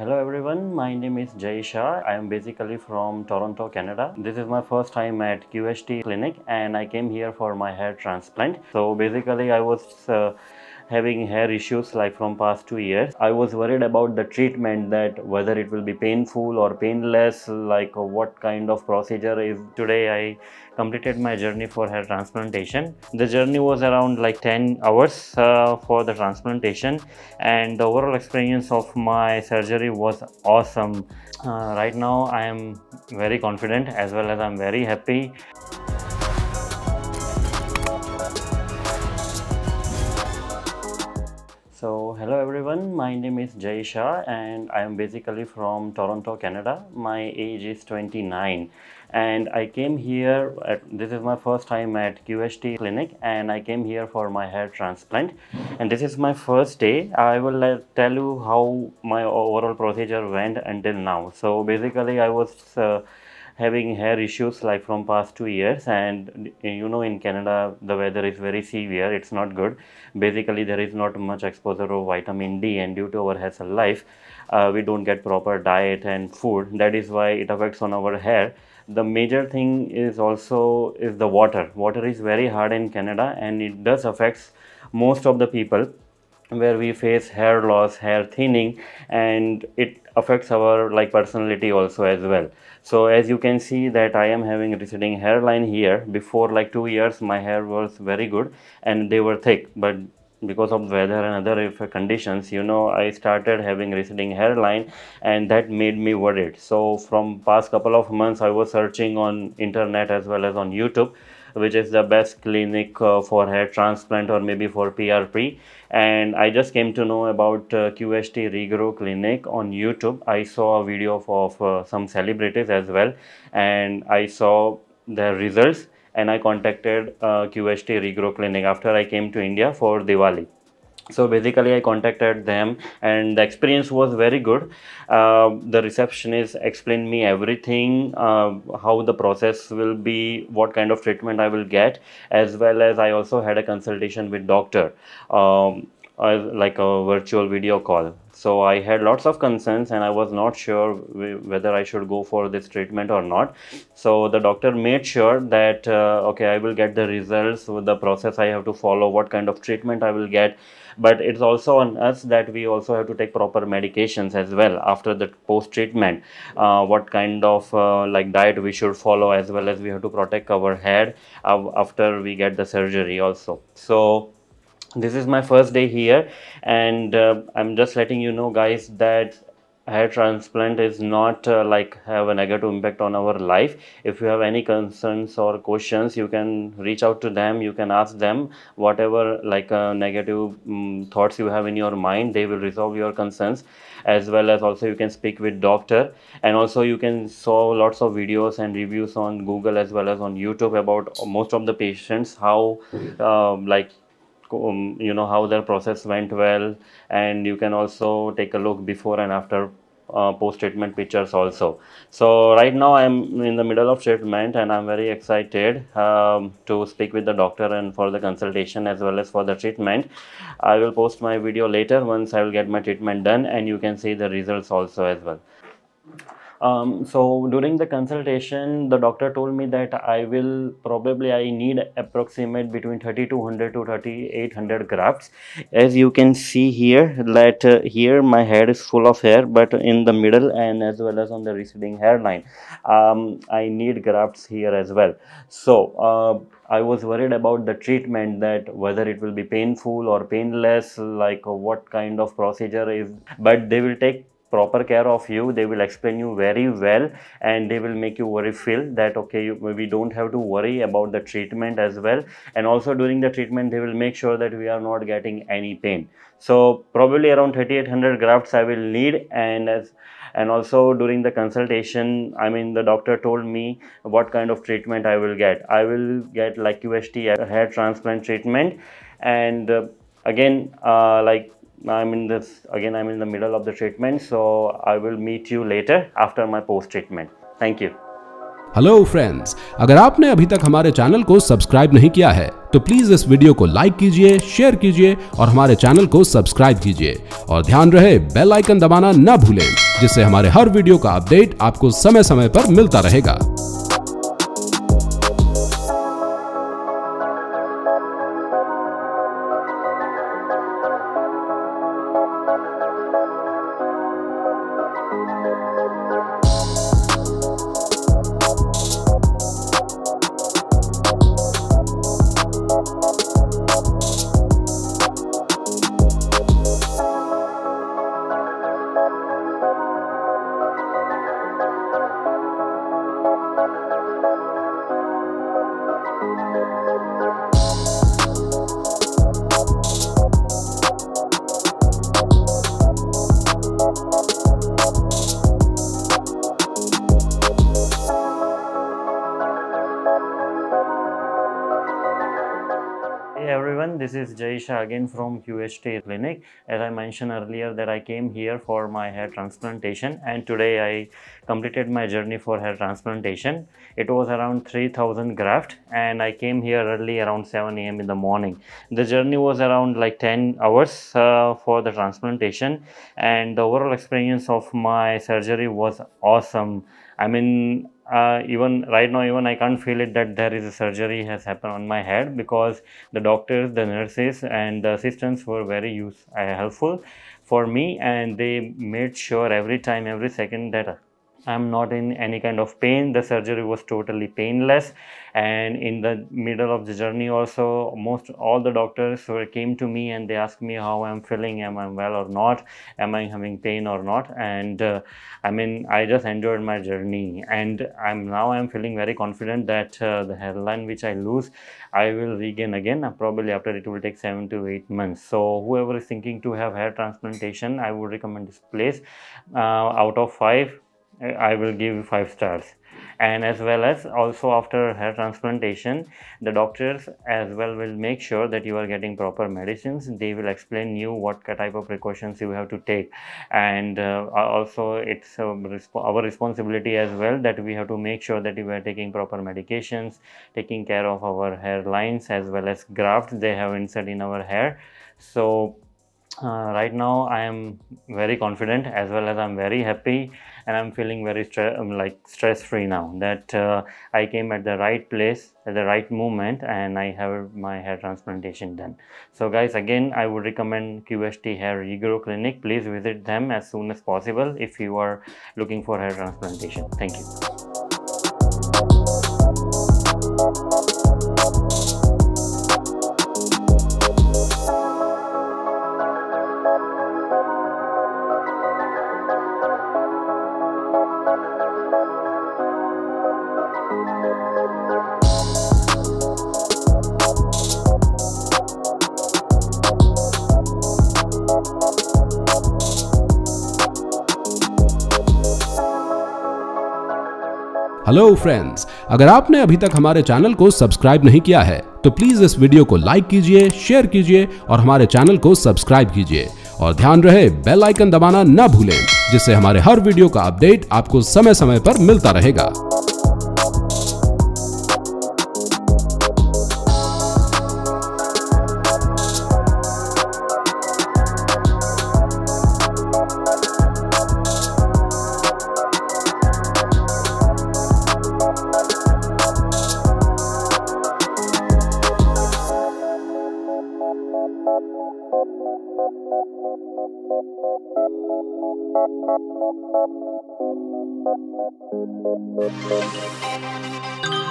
Hello everyone, my name is Jay Shah. I am basically from Toronto, Canada. This is my first time at QHT clinic and I came here for my hair transplant. So basically I was uh, having hair issues like from past two years. I was worried about the treatment that whether it will be painful or painless like what kind of procedure is today i completed my journey for hair transplantation. The journey was around like 10 hours uh, for the transplantation and the overall experience of my surgery was awesome. Uh, right now i am very confident as well as i'm very happy hello everyone, my name is Jay Shah and I am basically from Toronto, Canada. My age is 29 and I came here, at, this is my first time at QHT clinic and I came here for my hair transplant and this is my first day. I will let, tell you how my overall procedure went until now. So basically I was uh, having hair issues like from past two years. And you know in canada the weather is very severe. It's not good. Basically there is not much exposure of vitamin d and due to our hassle life uh, we don't get proper diet and food. That is why it affects on our hair. The major thing is also is the water. Water is very hard in canada and it does affects most of the people where we face hair loss hair thinning and it affects our like personality also as well so as you can see that i am having receding hairline here. Before like two years my hair was very good and they were thick. But because of weather and other uh, conditions you know i started having receding hairline and that made me worried. So from past couple of months i was searching on internet as well as on youtube which is the best clinic uh, for hair transplant or maybe for PRP. And I just came to know about uh, QHT Regrow Clinic on YouTube. I saw a video of, uh, some celebrities as well, and I saw their results. And I contacted uh, QHT Regrow Clinic after I came to India for Diwali so basically i contacted them and the experience was very good. Uh, the receptionist explained me everything uh, how the process will be what kind of treatment i will get as well as i also had a consultation with doctor um, like a virtual video call. So i had lots of concerns and i was not sure whether i should go for this treatment or not. So the doctor made sure that uh, okay i will get the results with the process i have to follow what kind of treatment i will get but it's also on us that we also have to take proper medications as well after the post treatment uh, what kind of uh, like diet we should follow as well as we have to protect our head after we get the surgery also. So this is my first day here and uh, i'm just letting you know guys that hair transplant is not uh, like have a negative impact on our life. If you have any concerns or questions you can reach out to them. You can ask them whatever like uh, negative um, thoughts you have in your mind they will resolve your concerns. As well as also you can speak with doctor. And also you can saw lots of videos and reviews on google as well as on youtube about most of the patients how uh, like um, you know how their process went well. And you can also take a look before and after uh, post treatment pictures also. So right now i'm in the middle of treatment and i'm very excited um, to speak with the doctor and for the consultation as well as for the treatment. I will post my video later once i will get my treatment done and you can see the results also as well um, so during the consultation, the doctor told me that I will probably I need approximate between 3200 to 3800 grafts. As you can see here, that uh, here my head is full of hair, but in the middle and as well as on the receding hairline, um, I need grafts here as well. So uh, I was worried about the treatment that whether it will be painful or painless, like what kind of procedure is, but they will take proper care of you. They will explain you very well and they will make you worry feel that okay you, we don't have to worry about the treatment as well. And also during the treatment they will make sure that we are not getting any pain. So probably around 3800 grafts i will need. And as and also during the consultation i mean the doctor told me what kind of treatment i will get. I will get like qht hair transplant treatment. And uh, again uh, like I'm in this again, I'm in the middle of the treatment, so I will meet you later after my post treatment thank you. Hello friends अगर आपने अभी तक हमारे channel को subscribe नहीं किया है तो प्लीज़ इस वीडियो को लाइक कीजिए शेयर कीजिए और हमारे चैनल को सब्सक्राइब कीजिए। और ध्यान रहे बेल आइकन दबाना ना भूलें, जिससे हमारे हर वीडियो का अपडेट आपको समय समय पर मिलता रहेगा। Is Jay Shah again from QHT Clinic. As I mentioned earlier that I came here for my hair transplantation and today I completed my journey for hair transplantation. It was around 3000 graft and I came here early around 7 am in the morning. The journey was around like 10 hours uh, for the transplantation and the overall experience of my surgery was awesome. I mean, uh, even right now, even I can't feel it that there is a surgery has happened on my head because the doctors, the nurses, and the assistants were very use, uh, helpful for me, and they made sure every time, every second that I'm not in any kind of pain. The surgery was totally painless, and in the middle of the journey, also most all the doctors came to me and they asked me how I'm feeling, am I well or not, am I having pain or not, and uh, I mean I just enjoyed my journey, and I'm now I'm feeling very confident that uh, the hairline which I lose, I will regain again. uh, probably after it will take seven to eight months. So whoever is thinking to have hair transplantation, I would recommend this place. Uh, out of five I will give five stars. And as well as also after hair transplantation, the doctors as well will make sure that you are getting proper medicines. They will explain you what type of precautions you have to take, and uh, also it's uh, our responsibility as well that we have to make sure that we are taking proper medications, taking care of our hairlines as well as grafts they have insert in our hair. So uh, right now i am very confident as well as i'm very happy and i'm feeling very stre- um, like stress free now that uh, i came at the right place at the right moment and i have my hair transplantation done. So guys again i would recommend qht hair regrow clinic. Please visit them as soon as possible if you are looking for hair transplantation. Thank you hello friends अगर आपने अभी तक हमारे channel को subscribe नहीं किया है तो प्लीज़ इस वीडियो को लाइक कीजिए शेयर कीजिए और हमारे चैनल को सब्सक्राइब कीजिए। और ध्यान रहे बेल आइकन दबाना ना भूलें, जिससे हमारे हर वीडियो का अपडेट आपको समय समय पर मिलता रहेगा। Thank you.